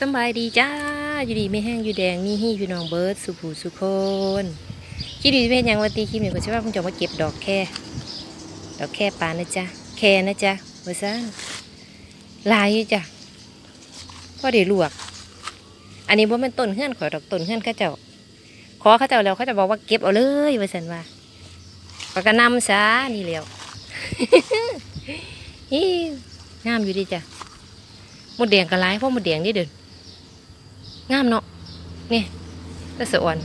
สบายดีจ้า อยู่ดีไม่แห้งอยู่แดงนี่ฮี่พี่น้องเบิร์ดสุผูสุคนคิดดีเป็นยังวันตีคิดเหมือนกับใช่ว่าผมจะมาเก็บดอกแค่ ดอกแค่ปานนะจ๊ะแค่นะจ๊ะเมื่อซ่นลายจ้ะพ่อเดี๋ยวลวก อันนี้ว่าเป็นต้นเฮื่อนขอดอกต้นเฮื่อนข้าเจ้า ขอข้าเจ้าแล้วเขาจะบอกว่าเก็บเอาเลยว่าสันว่าปากกระนำซะนี่แล้วฮิงามอยู่ดีจ้ะหมดแดงกระไรเพราะหมดแดงนี่เดิน งามเนาะนี่ก็สะอ่อน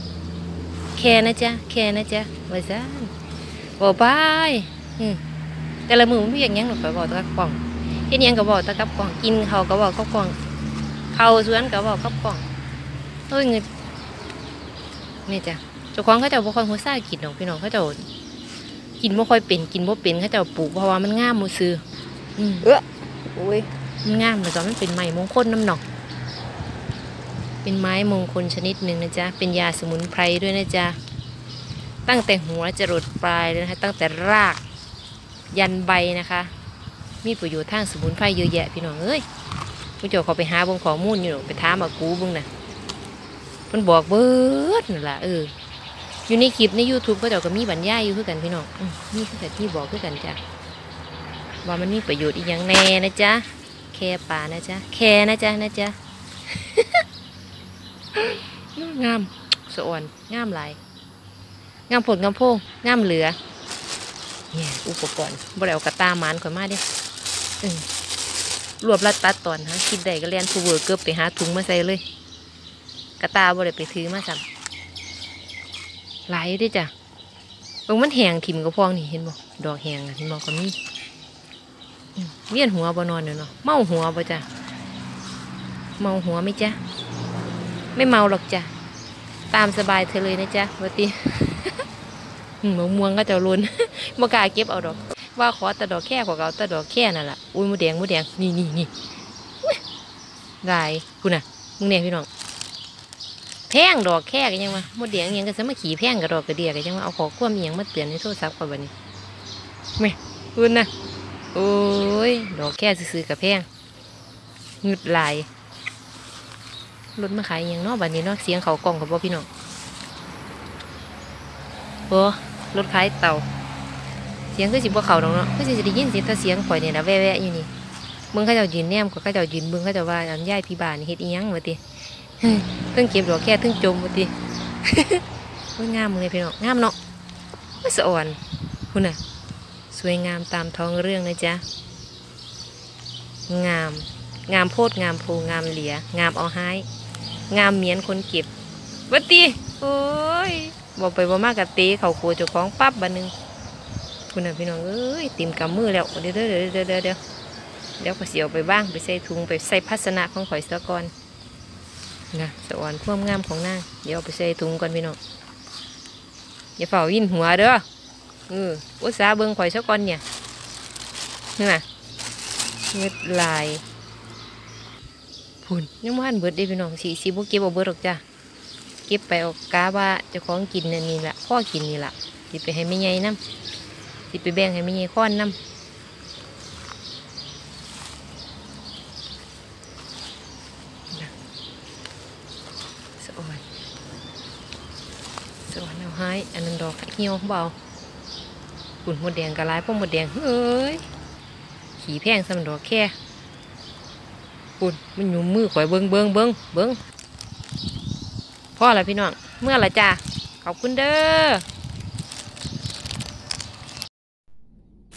แค่นะจ๊ะแค่นะจ๊ะว่าซนบอกไปอืมแต่ละมือมันไม่อย่างยังหรอกข่อยบอกตะกับกล่องเฮ็ดหยังก็บอกตะกับกล่องกินเขาวก็บอกกับกล่องเข้าสวนก็บอกกับกล่องเฮ้ยเงินนี่จ้ะเจ้าของเขาเจะบ่ค่อยหัวซ่ากินหรอกพี่น้องเขาเจะกินบ่ค่อยเป็นกินบ่เป็นเขาเจะปลูกเพราะว่ามันงามมือซื้ออืมเออโอ้ยมันงามเลยจ้ะมันเป็นไม้มงคลน้ำหนอก เป็นไม้มงคลชนิดหนึ่งนะจ๊ะ เป็นยาสมุนไพรด้วยนะจ๊ะ ตั้งแต่หัวจรดปลายเลยนะคะ ตั้งแต่รากยันใบนะคะ มีประโยชน์ทางสมุนไพรเยอะแยะพี่น้องเอ้ยผู้เจ้าเขาไปหาบงขอมูลอยู่ไปถามอากูเบงนะเพิ่นบอกเบิดนั่นล่ะเออ อยู่ในคลิปใน YouTube เขาเจ้าก็มีบรรยายอยู่คือกันพี่น้องอืมนี่คือกันที่บอกคือกันจ้ะว่ามันมีประโยชน์อีกอย่างแน่นะจ๊ะ แค่ป่านะจ๊ะ แค่นะจ๊ะนะจ๊ะ งามสะอ่อนงามหลายงามผลงามโพงงามเหลือเนี่ยอุปกรณ์บ่ได้เอากระตามานข่อยมาเด้อืมรวบรัดตัดตอนฮะคิดได้ก็เรียนฟูเวอร์เกือบไปหาถุงมาใส่เลย กระตาบ่ได้ไปถือมาสั่หลายอยู่ด้จ้ะเออมันแหงถิ่มกระพองนี่เห็นบ่ดอกแหงอะเห็นบ่ก็มีเวียนหัวบ่นอนเนาะเมาหัวบ่จ้ะเมาหัวไหมจ๊ะ ไม่เมาหรอกจ้ะ ตามสบายเธอเลยนะจ๊ะวัติอืมมะม่วงก็จะรุนบ่กาเก็บเอาดอก ว่าขอแต่ดอกแค่กว่าเก่าแต่ดอกแค่นั่นแหละอุ้ยมูแดงมูแดงนี่นี่นี่ลายคุณน่ะมึงเนี่ยพี่น้องแพงดอกแค่กันยังวะหมูแดงยังก็สมาขี่แพงกับดอกกระเดียกันยังวะเอาขอความอิหยังมาเตือนในโทรศัพท์ก่อนบัดนี้แม่คุณน่ะโอ้ยดอกแค่ซื้อกับแพงงึดลาย รถมาขายอหยังนาะบัดนี้นาะเสียงเขากล่องกับบ่พี่น้องโอ้รถขายเต่า เสียงคือสิบ่เขาดอกเนาะคือสิจะได้ยินเสียงแต่เสียงข่อยเนี่ยนะแว่ๆอยู่นี่เบิ่งเขาเจ้ายืนแนมก็เขาเจ้ายืนเบิ่งเขาเจ้าว่าอันย่ายพี่บานเฮ็ดอีหยังวะติเพิ่งเก็บดอกแค่เพิ่งจมวะติโอ้ยงามเลยพี่น้องงามเนาะว่สะอ่อนคุณน่ะ สวยงามตามท้องเรื่องนะจ๊ะงาม งามโพดงามโพงามเหลีย งามเอาไห้ งามเหมียนคนเก็บวัตีโอ้ยบอกไปบ่มากกะเตะเขาโคเจ้าของปั๊บบันนึงคุณน่ะพี่น้องเอ้ยติมกำมือแล้วเดี๋ยวเดี๋ยวเดี๋ยวเดี๋ยวเดี๋ยวเดี๋ยวก็เสียวไปบ้างไปใส่ถุงไปใส่ภาชนะของข่อยสะก่อนนะสวรรค์ความงามของนางเดี๋ยวไปใส่ถุงก่อนพี่น้องอย่าเฝ้ายินหัวเด้อเอออุตสาเบิ่งข่อยซะก่อนเนี่ยนี่มเงืดลาย พุ่นยังว่านเบิดได้พี่น้องสีสีบุเก็บเอาเบิดหรอกจ้ะเก็บไปเอากาว่าเจ้าของกินนั่นนี่ละพ่อกินนี่ละสิไปให้แม่ใหญ่น้ำสิไปแบ่งให้แม่ใหญ่ค้อนน้ำสะอ่อนสะอ่อนเอาให้อันนั้นดอกเหี่ยวเบาปุ่นหมดแดงกระลายพวกหมดแดงเอ้ย ขี่แพงสำดอกแค่ ปุ่นมันอยู่มือข่อยเบิ้งเบิ้งเบิ้งเบิ้งพ่อละพี่น้อง เมื่อละจ้าขอบคุณเด้อ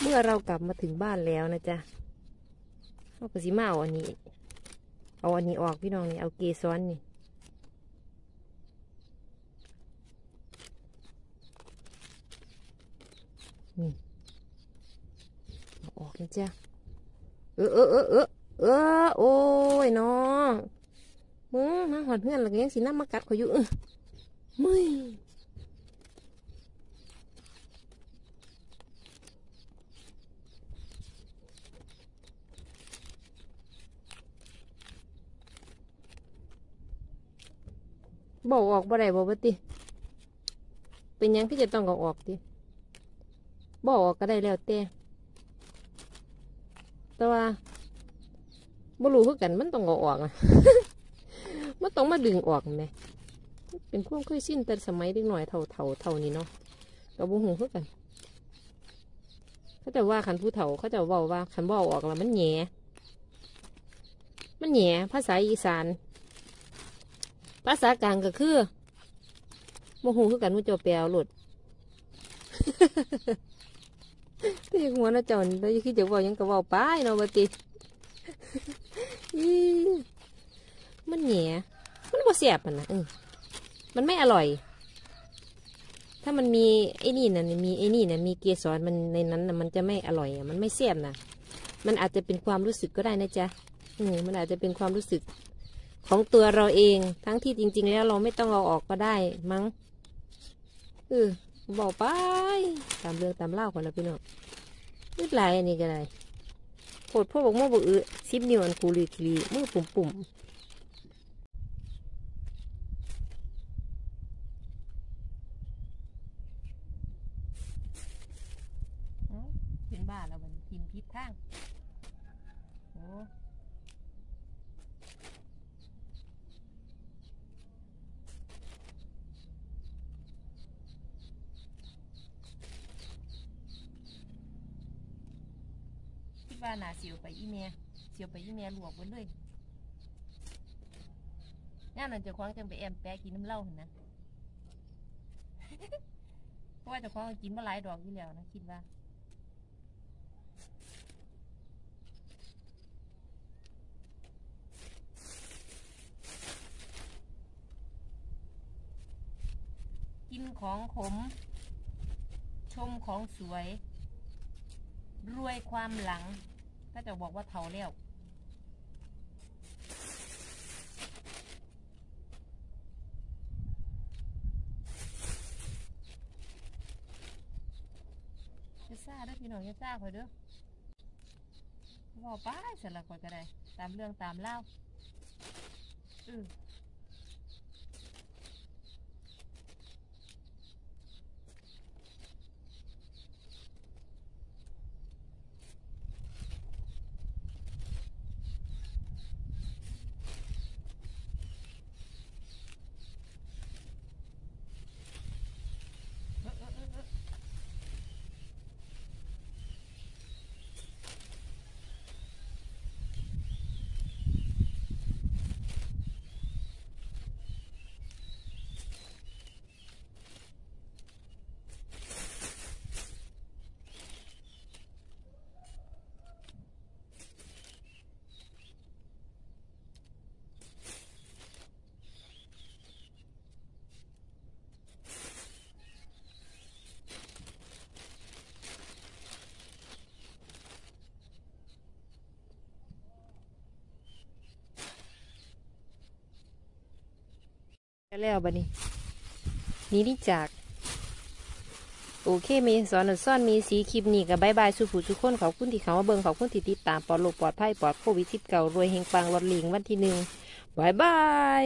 เมื่อเรากลับมาถึงบ้านแล้วนะจ๊ะเอากระสีมาเอาอันนี้ เอาอันนี้ออกพี่น้องนี่เอาเกสรนี่เอาออกนะจ๊ะเออเออเออเออ เออ โอ้ยน้องมึงมาหอดเพื่อนแล้วก็ยังสีน้ำมากัดขาอยู่เออมึยบอกออกบ่ได้บอกว่าติเป็นยังที่จะต้องเอาออกติบอกออกก็ได้แล้วแต่แต่ว่า บ่รู้คือกันมันต้องเอาออกอะมันต้องมาดึงออกไหมเป็นความเคยชินแต่สมัยเด็กหน่อยเท่าเท่าเท่านี้เนาะกับบุหูเพื่อกัน เขาจะว่าขันผู้เฒ่าเขาจะบอกว่าขันบเอออกแล้วมันแหน่มันแหน่ภาษาอีสาน ภาษากลางก็คือโมโหคือกันมุจาแปลหลุดที่หัวน่ะเจ้านี่แล้วคิดจะว่ายังก็เว่าไปเนาะบัติ อีมันแหน่มันบ่แซ่บมันนะเออมันไม่อร่อย ถ้ามันมีไอ้นี่นะมีไอ้นี่นะมีเกสรมันในนั้นนะมันจะไม่อร่อยอะมันไม่แซ่บนะมันอาจจะเป็นความรู้สึกก็ได้นะจ๊ะอืมมันอาจจะเป็นความรู้สึกของตัวเราเอง ทั้งที่จริง ๆ แล้วเราไม่ต้องเอาออกก็ได้มั้งเออบอกไป ตามเรื่องตามเล่าวก่อนนะพี่น้องนิดไรอันนี้ก็ได้ โผดพวกบอกโม่บอกเออซิบนิวอันกูรีคีรีมือปุ่มปุ่มเป็นบ้าแล้วมันกินพิษข้างโอ้ ว่าน่าเสียวไปอีเมียเสียวไปอีเมียลวกไว้เลยย่ามนั่นเจะคว้าของจังไปแอมแปะกินน้ำเหล้าเห็นนะ เพราะว่าเจะคว้าของกินมาหลายดอกอยู่แล้วนะคิดว่า กินของขม ชมของสวย รวยความหลัง ถ้าจะบอกว่าเทาแล้วจะซ่าด้วยพี่น้องจะซ่าคอยเด้อบอกไปเสร็จแล้วคอยก็ได้ ตามเรื่องตามเล่าอือ แล้วบัดนี้ นี่นี่จาก โอเคมีสอนซ่อนมีสีคลิปนี้กับบายบายสุผู้สุคนขอบคุณที่เขามาเบิ่งขอบคุณที่ติดตามปลอดโลกปลอดภัยปลอดโควิดสิบเก่ารวยเฮงปังรดลิงวันที่หนึ่งบายบาย